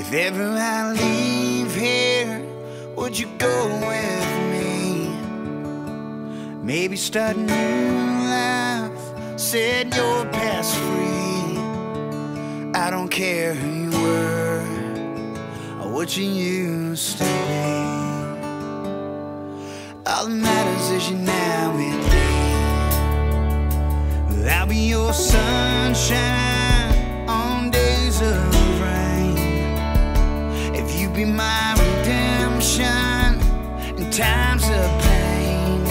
If ever I leave here, would you go with me? Maybe start a new life, set your past free. I don't care who you were or what you used to be. All that matters is you now with me. I'll be your sunshine on days be my redemption in times of pain,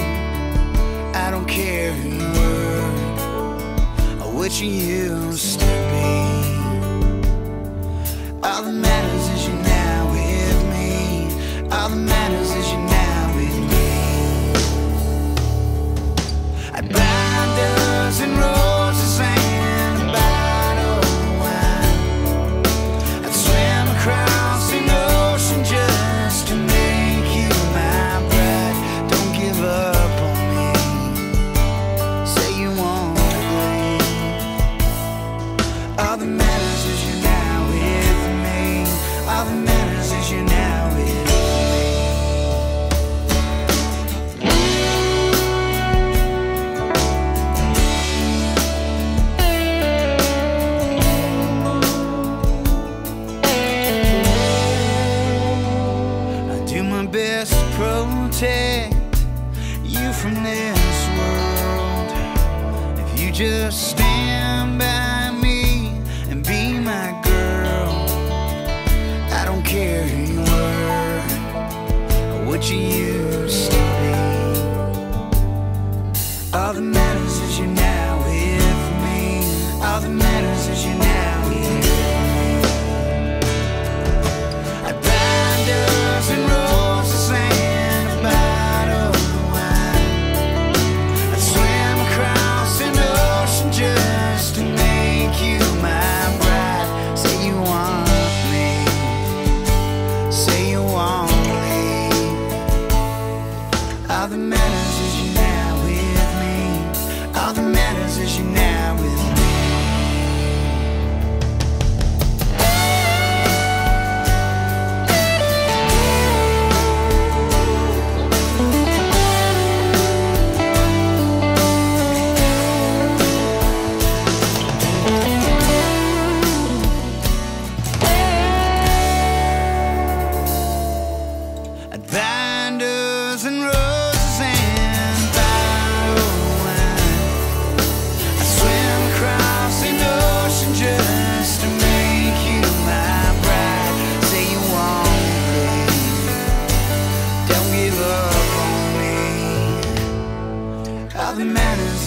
I don't care who you were or what you used to be. All that matters is you're now with me. All that matters you just stand by me and be my girl, I don't care who you were or what you used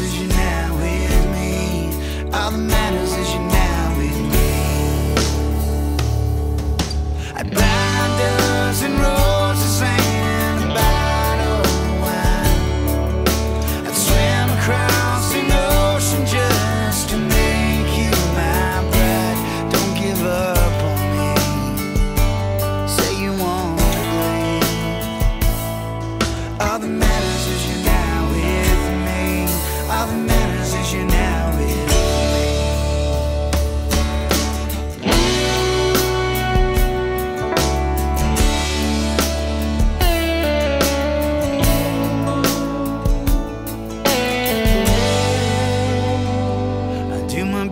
matters is you're now with me. All that matters is you're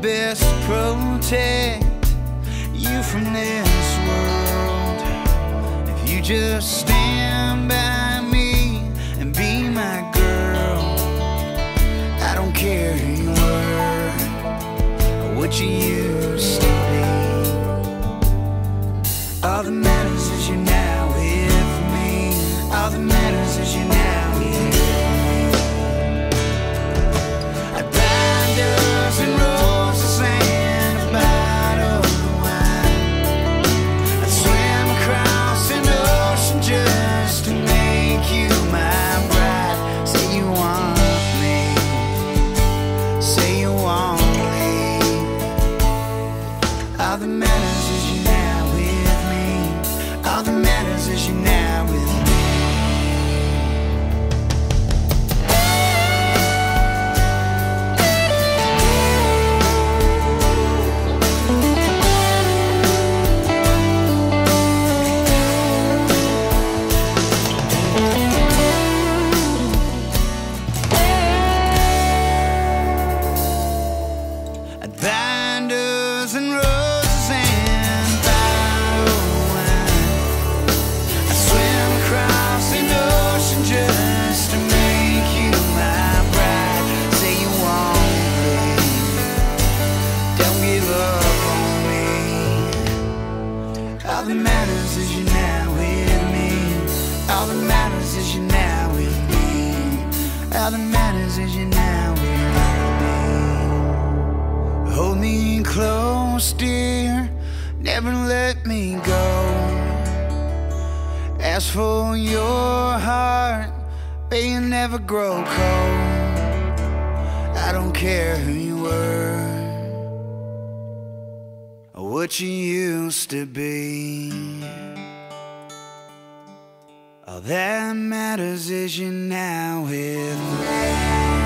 Best protect you from this world. If you just stand by me and be my girl, I don't care who you were or what you used matters is you're now with me. All that matters is you're now with me. Hold me close, dear. Never let me go. As for your heart, may you never grow cold. I don't care who you were or what you used to be. All that matters is you're now with me.